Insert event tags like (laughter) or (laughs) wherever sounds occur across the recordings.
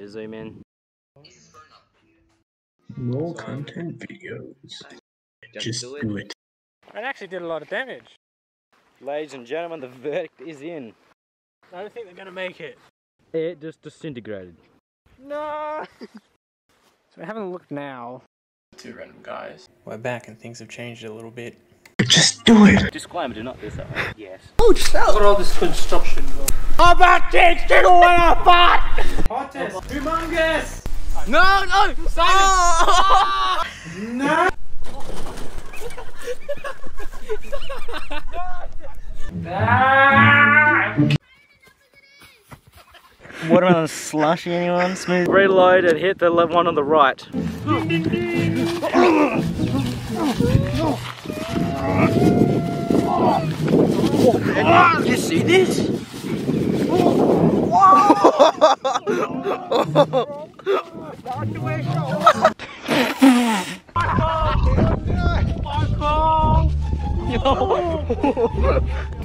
me to zoom in? More content videos. Just do it. It actually did a lot of damage. Ladies and gentlemen, the verdict is in. I don't think they're gonna make it. It just disintegrated. No! (laughs) so we're having a look now. Two random guys. We're back and things have changed a little bit. Just do it. Disclaimer, do not do that. Yes. Look at all this construction. How about takes take away a fart? Hottest, humongous. No, no, Simon. Oh! No. (laughs) Watermelon slushy, anyone? Smooth. Reload and hit the one on the right. you see this?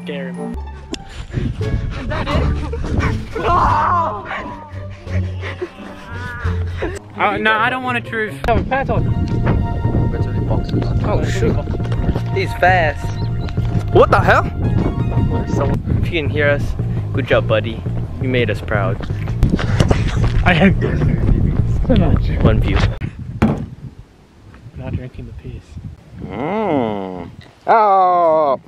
Scare him. Oh, uh, no, I don't want a truth. Have a pat on. Oh, shoot. He's fast. What the hell? If you can hear us, good job, buddy. You made us proud. I have so much. One view. Not drinking the piece. Mm. Oh.